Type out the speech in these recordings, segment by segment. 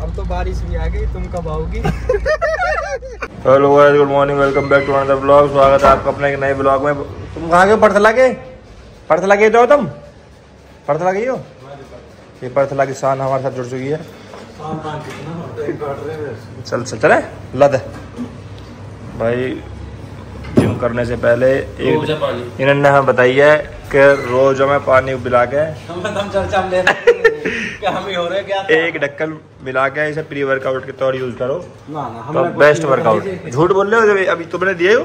अब तो बारिश भी आ गई, तुम कब आओगी? Hello guys, good morning, welcome back to another vlog. स्वागत है आपका अपने एक नए ब्लॉग में। तुम कहाँ के पड़थला के पड़थला के जाओ तुम। पड़थला गई हो? ये पड़थला की शान हमारे साथ जुड़ चुकी है। चल चल, चले। लद। भाई जिम करने से पहले एक इन्होंने हमें बताई है कि रोज हमें पानी पिला के हम चर्चा में ले रहे हैं। कि हम ही हो रहे क्या एक ढक्कन मिला के इसे प्री वर्कआउट के तौर यूज़ करो। ना ना तो बेस्ट वर्कआउट झूठ बोल रहे हो जब अभी तुमने दिए हो?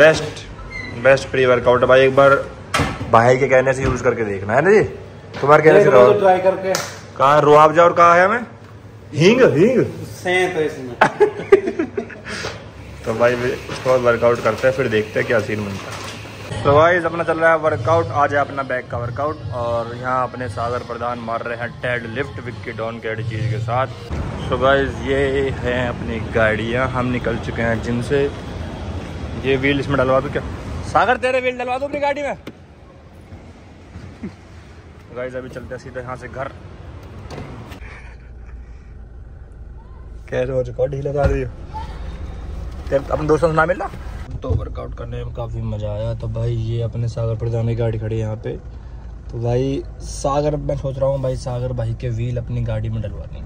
बेस्ट बेस्ट प्री वर्कआउट है भाई एक बार भाई के कहने से यूज़ करके देखना है ना जी? तुम्हारे कहने से ट्राई करके। कहा रुआबजा और कहा है हमें? हींग हींग। से तो इसमें। तो भाई इसके बाद वर्कआउट करते हैं, फिर देखते हैं क्या सीन बनता है। तो भाई, अपना चल रहा है वर्कआउट आज है अपना बैक का वर्कआउट और यहाँ अपने सागर प्रधान मार रहे हैं टेड लिफ्ट विक्की डॉन कैड चीज़ के साथ। सो गाइज़ ये हैं अपनी गाड़ियाँ। हम निकल चुके हैं जिम से ये व्हील इसमें डलवा दूँ क्या? सागर, तेरे व्हील डलवा दो अपनी गाड़ी में? गाइज़ अभी चलते हैं सीधे यहाँ से घर। कैसे हो चुका ढीला कर रही हो। अपने दोस्तों से ना मिलना। तो वर्कआउट करने में काफ़ी मज़ा आया। तो भाई, ये अपने सागर प्रधान की गाड़ी खड़ी है यहाँ पे। तो भाई, सागर, मैं सोच रहा हूँ भाई, सागर भाई के व्हील अपनी गाड़ी में डलवानी।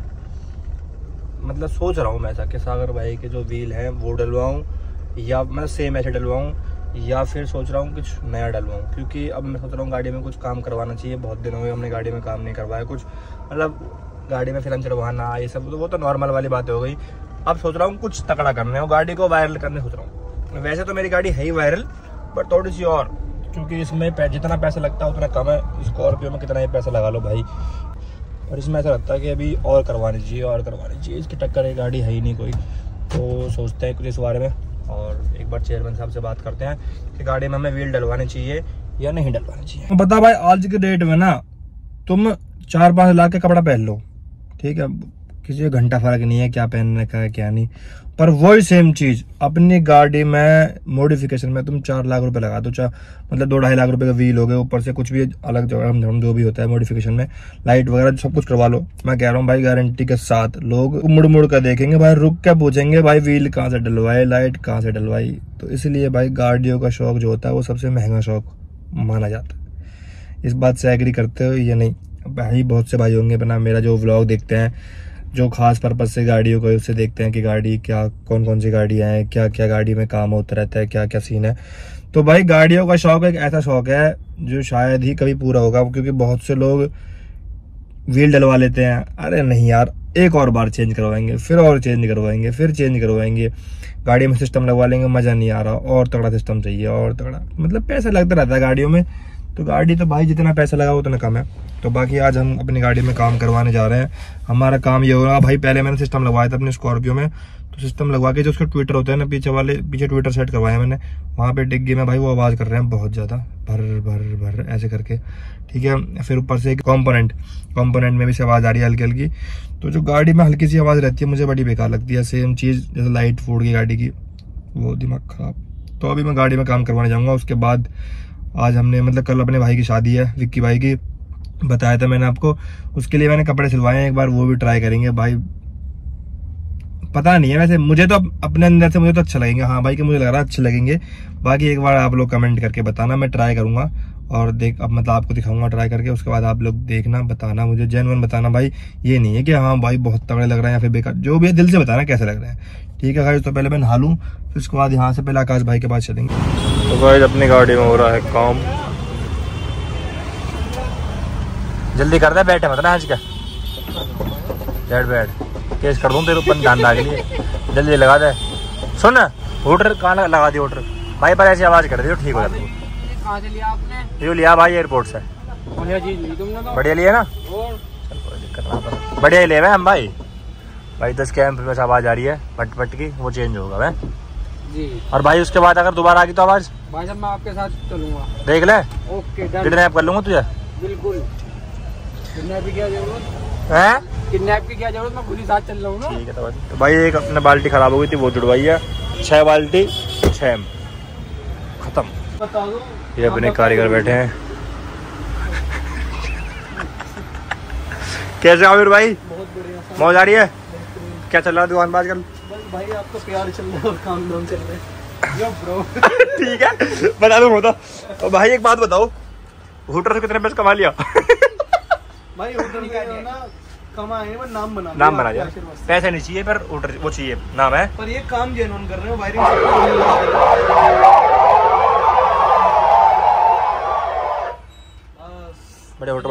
मतलब सोच रहा हूँ मैं ऐसा कि सागर भाई के जो व्हील हैं, वो डलवाऊँ, या मतलब सेम ऐसे डलवाऊँ, या फिर सोच रहा हूँ कुछ नया डलवाऊँ। क्योंकि अब मैं सोच रहा हूँ गाड़ी में कुछ काम करवाना चाहिए। बहुत दिन हो गए हमने गाड़ी में काम नहीं करवाया। कुछ मतलब गाड़ी में फ़िल्म चढ़वाना, ये सब तो वो तो नॉर्मल वाली बातें हो गई। अब सोच रहा हूँ कुछ तकड़ा करने हो गाड़ी को वायरल करने सोच रहा हूँ। वैसे तो मेरी गाड़ी है ही वायरल बट थोड़ी सी और, क्योंकि इसमें जितना पैसा लगता है उतना कम है। स्कॉर्पियो में कितना ही पैसा लगा लो भाई। और इसमें ऐसा लगता है कि अभी और करवानी चाहिए, और करवानी चाहिए। इसकी टक्कर ये गाड़ी है ही नहीं कोई। तो सोचते हैं कुछ इस बारे में। और एक बार चेयरमैन साहब से बात करते हैं कि गाड़ी में हमें व्हील डलवानी चाहिए या नहीं डलवानी चाहिए। बता भाई, आज के डेट में ना तुम चार पाँच लाख का कपड़ा पहन लो। ठीक है? किसी को घंटा फ़र्क नहीं है क्या पहनने का है, क्या नहीं। पर वही सेम चीज़, अपनी गाड़ी में मॉडिफिकेशन में तुम चार लाख रुपए लगा दो, चार मतलब दो ढाई लाख रुपए का व्हील हो गए ऊपर से कुछ भी अलग जगह जो भी होता है मॉडिफिकेशन में लाइट वगैरह सब कुछ करवा लो। मैं कह रहा हूँ भाई गारंटी के साथ लोग मुड़ मुड़ कर देखेंगे, भाई रुक के पूछेंगे, भाई व्हील कहाँ से डलवाए लाइट कहाँ से डलवाई। तो इसलिए भाई गाड़ियों का शौक जो होता है वो सबसे महँगा शौक माना जाता है। इस बात से एग्री करते हो या नहीं? भाई बहुत से भाई होंगे बना मेरा जो व्लॉग देखते हैं जो खास पर्पज से गाड़ियों को उससे देखते हैं कि गाड़ी क्या कौन कौन सी गाड़ियाँ हैं क्या क्या गाड़ी में काम होता रहता है क्या क्या सीन है। तो भाई, गाड़ियों का शौक एक ऐसा शौक है, जो शायद ही कभी पूरा होगा, क्योंकि बहुत से लोग व्हील डलवा लेते हैं। अरे नहीं यार, एक और बार चेंज करवाएँगे, फिर और चेंज करवाएँगे, फिर चेंज करवाएँगे। गाड़ी में सिस्टम लगवा लेंगे, मज़ा नहीं आ रहा, और तगड़ा सिस्टम चाहिए, और तगड़ा। मतलब पैसा लगता रहता है गाड़ियों में। तो गाड़ी तो भाई जितना पैसा लगा उतना कम है। तो बाकी आज हम अपनी गाड़ी में काम करवाने जा रहे हैं। हमारा काम ये होगा भाई पहले मैंने सिस्टम लगवाया था अपने स्कॉर्पियो में। तो सिस्टम लगवा के जो उसका ट्विटर होता है ना, पीछे वाले, पीछे ट्विटर सेट करवाया मैंने। वहाँ पे डिग्गी में भाई वो आवाज़ कर रहे हैं बहुत ज़्यादा, भर भर भर, ऐसे करके। ठीक है, फिर ऊपर से एक कॉम्पोनेंट कॉम्पोनेंट में भी से आवाज़ आ रही है हल्की हल्की। तो जो गाड़ी में हल्की सी आवाज़ रहती है, मुझे बड़ी बेकार लगती है। सेम चीज़, जैसे लाइट फूट गई गाड़ी की, वो दिमाग ख़राब। तो अभी मैं गाड़ी में काम करवाने जाऊँगा, उसके बाद आज हमने मतलब कल अपने भाई की शादी है, विक्की भाई की। बताया था मैंने आपको। उसके लिए मैंने कपड़े सिलवाए हैं, एक बार वो भी ट्राई करेंगे। भाई, पता नहीं है वैसे। मुझे तो अपने अंदर से मुझे तो अच्छा लगेंगे। हाँ भाई, कि मुझे लग रहा है अच्छे लगेंगे। बाकी एक बार आप लोग कमेंट करके बताना। मैं ट्राई करूँगा। और देख, अब मतलब आपको दिखाऊँगा ट्राई करके। उसके बाद आप लोग देखना, बताना मुझे। जेनवन बताना भाई। ये नहीं है कि हाँ भाई, बहुत तगड़े लग रहे हैं या फिर बेकार। जो भी है, दिल से बताना कैसे लग रहे हैं। ठीक है भाई तो पहले मैं नहा लूँ फिर उसके बाद यहाँ से पहले आकाश भाई के पास चलेंगे। तो भाई अपनी गाड़ी में हो रहा है काम। जल्दी कर दे बैठे मत ना आज का। बैठ बैठ। केस कर दूँ तेरे ऊपर धंधा के लिए। जल्दी लगा दे। सुन होटर कहाँ लगा- दी होटर? भाई पर ऐसी आवाज़ कर दियो ठीक हो जाती कहाँ से लिया आपने यो लिया भाई एयरपोर्ट से? बढ़िया चीज़ ली तुमने तो। लिया ना? बढ़िया ले हम भाई। भाई दस कैंप में से आवाज़ आ रही है पट पट की वो चेंज होगा मैं जी। और भाई उसके बाद अगर दोबारा आ गई तो आवाज़? भाई साहब मैं आपके साथ चलूँगा। देख ले। ओके किडनैप कर लूँगा तुझे? बिल्कुल। किडनैप की क्या ज़रूरत? हैं? किडनैप की क्या ज़रूरत? मैं खुद ही साथ चल रहा हूँ ठीक है तो तो भाई एक अपने बाल्टी खराब हो गई थी वो जुड़वाई है। छह बाल्टी छह खत्म। ये अपने कारीगर बैठे हैं। कैसे आमिर भाई? बहुत बढ़िया मौज आ रही है। क्या चल रहा है दुकान पर आजकल? बस भाई आपका प्यार चल रहा है और काम धाम चल रहा है। ठीक है बता दूँ होता और भाई एक बात बताओ होटल से कितने पैसे कमा लिया? भाई होटल ना कमाए नाम बना नाम बना दिया। पैसे नहीं चाहिए पर होटल वो चाहिए नाम है। पर ये काम जेनुअन कर रहे हो बस, बढ़िया होटल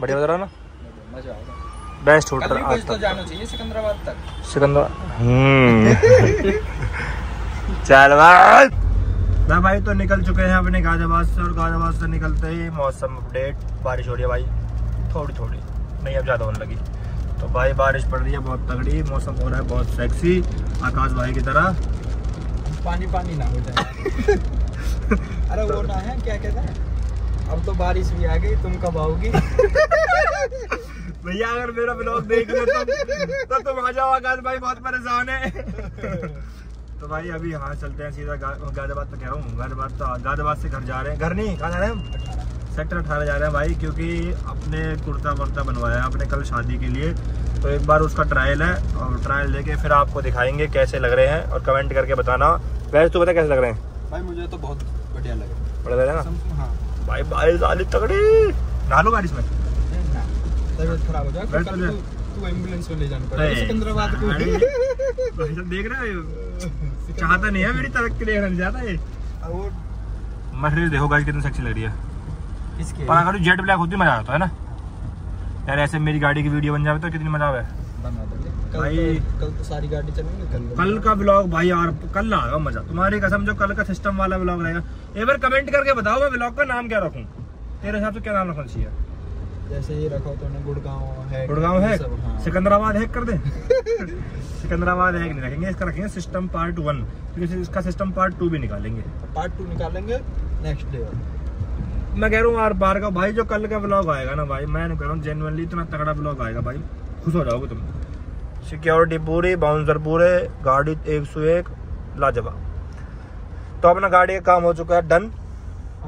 बढ़िया बता रहा ना? मज़ा आएगा। बेस्ट होटल आज कुछ तो तक। जाना चाहिए सिकंदराबाद तक। सिकंदर हम्म। चल भाई। भाई तो निकल चुके हैं अपने गाजियाबाद से और गाजियाबाद से निकलते ही मौसम अपडेट। बारिश हो रही है भाई। थोड़ी थोड़ी। नहीं अब ज़्यादा होने लगी। तो भाई बारिश पड़ रही है बहुत तगड़ी। मौसम हो रहा है बहुत सेक्सी आकाश भाई की तरह। पानी पानी ना हो जाए। अरे वो ना है क्या कहते हैं? अब तो बारिश भी आ गई तुम कब आओगी? भैया अगर मेरा ब्लॉग देख ले तो तो तुम आ जाओ आकाश भाई बहुत परेशान है। तो भाई अभी यहाँ चलते हैं सीधा गा- गाजियाबाद तो कह रहा हूँ। गाजियाबाद तो गाजियाबाद से घर जा रहे हैं। घर नहीं कहाँ जा रहे हैं हम? सेक्टर अठारह जा रहे हैं भाई क्योंकि अपने कुर्ता वर्ता बनवाया है अपने कल शादी के लिए। तो एक बार उसका ट्रायल है और ट्रायल लेके फिर आपको दिखाएँगे कैसे लग रहे हैं और कमेंट करके बताना। वैसे तो पता कैसे लग रहे हैं? भाई मुझे तो बहुत बढ़िया लगा बड़ा लग रहा है ना? हाँ। भाई बारिश आली तगड़ी। नहा लो बारिश में तबीयत खराब हो जाए वैसे कल तो- तू तू एंबुलेंस में ले जाना पड़ेगा। सिकंदराबाद को। भाई साहब देख रहे हो? चाहता नहीं है मेरी तरक्की है। मटेरियल देखो गाइस कितनी सेक्सी लग रही है। अगर जेट ब्लैक होती मज़ा आता है ना? यार ऐसे मेरी गाड़ी की वीडियो बन जाए तो कितनी मज़ा आवे। भाई- तो कल तो सारी गाड़ी चलेंगे कल कल का ब्लॉग भाई यार कल ना आएगा मज़ा। तुम्हारी कसम जो कल का सिस्टम वाला ब्लॉग रहेगा। एक बार कमेंट करके बताओ मैं ब्लॉग का नाम क्या रखूँ? तेरे हिसाब से क्या नाम रखना चाहिए? जैसे ही रखा तो गुड़गांव है गुड़गांव है हाँ। सिकंदराबाद हैक कर दे? सिकंदराबाद हैक नहीं रखेंगे इसका रखेंगे सिस्टम पार्ट वन क्योंकि इसका सिस्टम पार्ट टू भी निकालेंगे। पार्ट टू निकालेंगे नेक्स्ट डे मैं कह रहा हूँ यार बार का भाई जो कल का ब्लॉग आएगा ना भाई मैं कह रहा हूँ जेनुअनली इतना तगड़ा ब्लॉग आएगा भाई खुश हो जाओगे तुम। सिक्योरिटी पूरी बाउंसर पूरे गाड़ी एक सौ एक लाजवाब। तो अपना गाड़ी का काम हो चुका है डन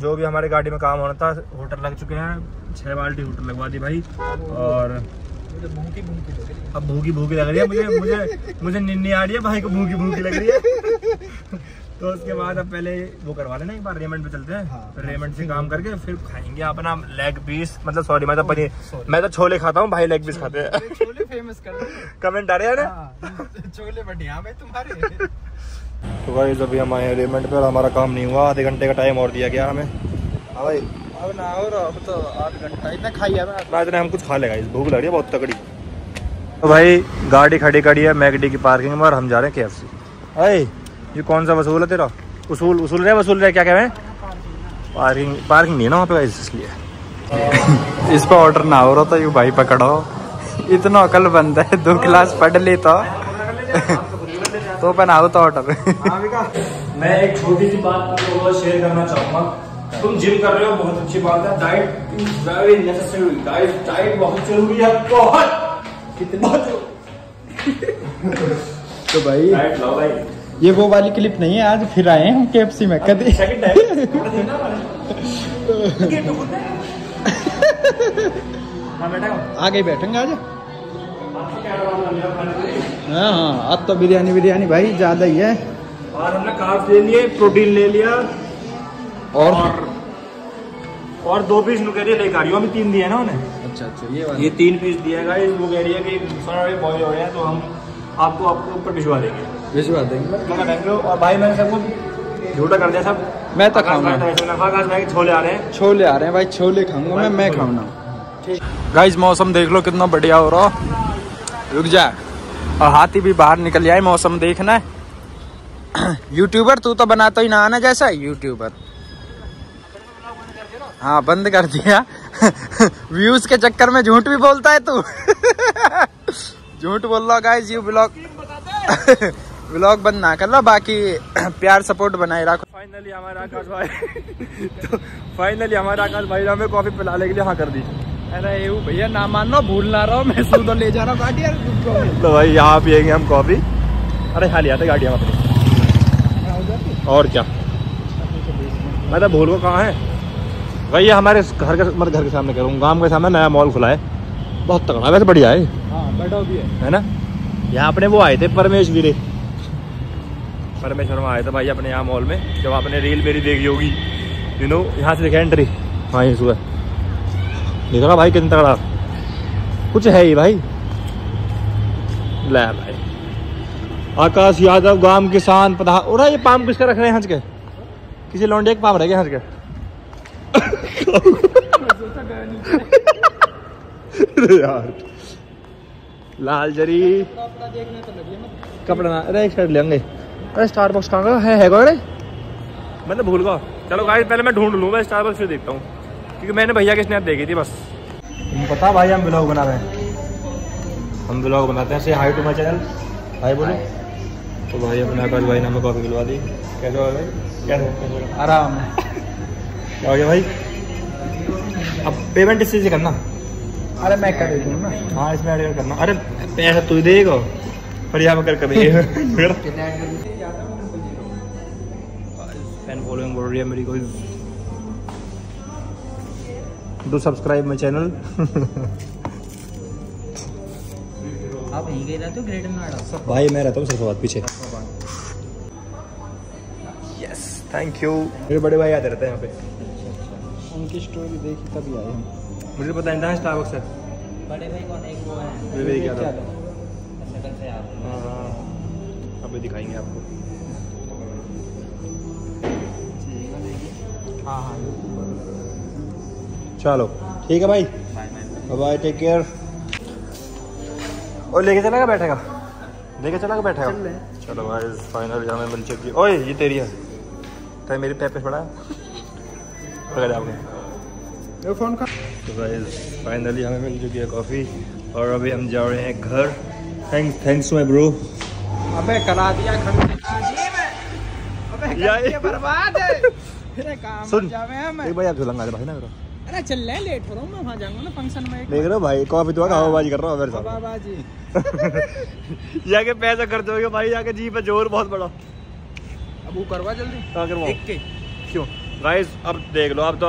जो भी हमारी गाड़ी में काम होना था होटल लग चुके हैं। छह बाल्टी होटल लगवा दी भाई और भूखी भूखी है। अब भूखी भूखी लग रही है मुझे मुझे मुझे निन्नी आ रही है भाई को भूखी भूखी लग रही है। तो उसके बाद अब पहले वो करवा लेना एक बार रेमंड पे चलते हैं। हाँ। फिर रेमंड से काम करके फिर खाएँगे अपना लेग पीस मतलब सॉरी मैं तो पनीर मैं तो छोले खाता हूँ भाई लेग पीस खाते हैं। छोले फ़ेमस कर कमेंट आ रहे हैं ना? हाँ, छोले बढ़िया में तुम्हारे। तो भाई अभी हम आए रेमंड पे और हमारा काम नहीं हुआ आधे घंटे का टाइम और दिया गया हमें। हाँ भाई। अब ना और अब तो आध घंटा इतना खाई है में। हम कुछ खा लेगा इस भूख लग रही है बहुत तगड़ी। तो भाई गाड़ी खड़ी खड़ी है मैगडी की पार्किंग में और हम जा रहे हैं के एफ़ सी अरे ये कौन सा वसूल है तेरा? उसूल उसूल रहे वसूल रहे क्या कह रहे हैं? पार्किंग पार्किंग नहीं है ना वहाँ पे guys, इसलिए। इस पर ऑर्डर ना हो रहा था यू भाई पकड़ो। इतना अकल बंद है दो क्लास पढ़ ले तो। तो बनाओ तो ऑर्डर मैं एक छोटी सी बात शेयर करना चाहूँगा। तुम जिम कर रहे हो बहुत अच्छी बात है। Diet is very necessary guys diet बहुत ज़रूरी है। बहुत। कितनी तो। भाई डाइट लो भाई। ये वो वाली क्लिप नहीं है आज फिर आए हम केएफसी में कभी। सेकंड टाइम बेटा आगे बैठेंगे आज। हाँ हाँ आज तो बिरयानी बिरयानी भाई ज़्यादा ही है। और हमने कार्ब्स ले लिए प्रोटीन ले लिया। और? और और दो पीस नुकेरिया लेकर आ रही हूँ अभी तीन दिए ना उन्हें। अच्छा अच्छा ये ये तीन पीस दिया कह रही है कि सारे बॉय हो रहे हैं तो हम आपको आपके ऊपर भिजवा देंगे। भिजवा देंगे। मैं कहा, "Thank और भाई मैंने सबको झूठा कर दिया सब। मैं तो खाऊँगा। तो छोले आ रहे हैं। छोले आ रहे हैं भाई छोले खाऊँगा मैं मैं खाऊँगा। गाइस मौसम देख लो कितना बढ़िया हो रहा। रुक जा। और हाथी भी बाहर निकल जाए मौसम देखना यूट्यूबर तू तो बनाता ही ना आना जैसा। यूट्यूबर हाँ बंद कर दिया। व्यूज़ के चक्कर में झूठ भी बोलता है तू। झूठ बोल रहा गाइस यू ब्लॉग ब्लॉग बंद ना कर लो बाकी प्यार सपोर्ट बनाए रखो। फाइनली हमारा आकाश भाई। तो फाइनली हमारा आकाश भाई ने हमें कॉफ़ी पिलाने के लिए हाँ कर दी। अरे यू भैया ना मान लो भूल ना रहो मैं सूदो ले जा रहा हूँ गाड़ी यार तो भाई यहाँ पियेंगे हम कॉफ़ी अरे खा लिया था गाड़ी हम अपनी और क्या? मैं तो भूल को कहाँ है? भाई ये हमारे घर के मतलब घर के सामने कह रहा हूँ गाँव के सामने नया मॉल खुला है। बहुत तगड़ा वैसे बढ़िया है। हाँ भी है। है ना? यहाँ अपने वो आए थे परमेश वीरे। परमेश वर्मा आए थे भाई अपने यहाँ मॉल में जब आपने रील मेरी देखी होगी। यू नो यहाँ से देखा एंट्री हाँ ये सुबह देख रहा भाई कितना तगड़ा। कुछ है ही भाई। ले भाई। आकाश यादव गाँव किसान प्रधान। और ये पाम किसका रख रहे हैं हंस के? किसी लौंडे के पाम रह गए हंस के? यार। लाल जरी। कपड़ा लगी ना अरे एक शर्ट लेंगे अरे स्टार बॉक्स कहाँ का है? है अरे मैं तो भूल गया। चलो गाइस पहले मैं ढूंढ लूँ मैं स्टार बॉक्स फिर देखता हूँ। क्योंकि मैंने भैया की स्नैप देखी थी बस। पता भाई हम ब्लॉग बना रहे हैं। हम ब्लॉग बनाते हैं। Say hi to my channel hi बोलो। तो भाई अपने आकाश भाई ने हमें कॉफ़ी दिलवा दी। कैसे हो भाई? कैसे आराम। क्या हो गया भाई। अब पेमेंट इसी से करना। अरे मैं कर देती हूँ ना। हाँ इसमें ऐड करना। अरे पैसा तू देगा। पर यहाँ पर कर फ़ैन फॉलोइंग बोल रही है मेरी कोई। डू सब्सक्राइब माई चैनल आप यहीं गए रहते हो ग्रेटर नोएडा भाई मैं रहता हूँ सरसोबाद पीछे। यस थैंक यू मेरे बड़े भाई आते रहते हैं यहाँ पे। उनकी स्टोरी देखी तभी आए हम। मुझे पता नहीं था स्टारबक्स है। बड़े भाई कौन एक वो है। वे वे क्या शक्ल से आप। हाँ हाँ अभी दिखाएँगे आपको। हाँ हाँ। चलो ठीक है भाई। बाय टेक केयर और लेके चलेगा बैठेगा? लेके चलेगा बैठेगा? चलो भाई फाइनल हमें मिल चुकी ओए ये तेरी है। तो मेरी पैप पे पड़ा है। पकड़ आपने। फ़ोन का तो फाइनली हमें मिल चुकी है कॉफ़ी और अभी हम जा रहे हैं घर। थैंक्स थैंक्स माय ब्रो अबे करा दिया अबे। बर्बाद है। काम सुन। जावे हम। एक भाई आप झुलंगा भाई ना मेरा अरे चल ले लेट हो रहा हूँ मैं वहाँ जाऊँगा ना फ़ंक्शन में देख रहे हो भाई कॉफ़ी तो हवाबाजी कर रहा हूँ मेरे साथ जाके पैसा खर्च हो गया भाई जाके जी पे ज़ोर बहुत बड़ा। अब वो करवा जल्दी। करवाओ। क्यों? गाइस अब देख लो अब तो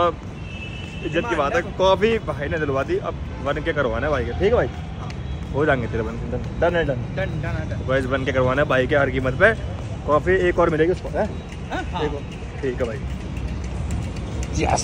इज़्ज़त की बात है। कॉफ़ी भाई ने दिलवा दी अब बन के करवाना है भाई के। ठीक है भाई? हो। जाएँगे तेरे बन डन। डन है डन। गाइस बन के करवाना है भाई के हर कीमत पे। कॉफ़ी एक और मिलेगी उसको है? हाँ, हाँ। ठीक है भाई। Yes.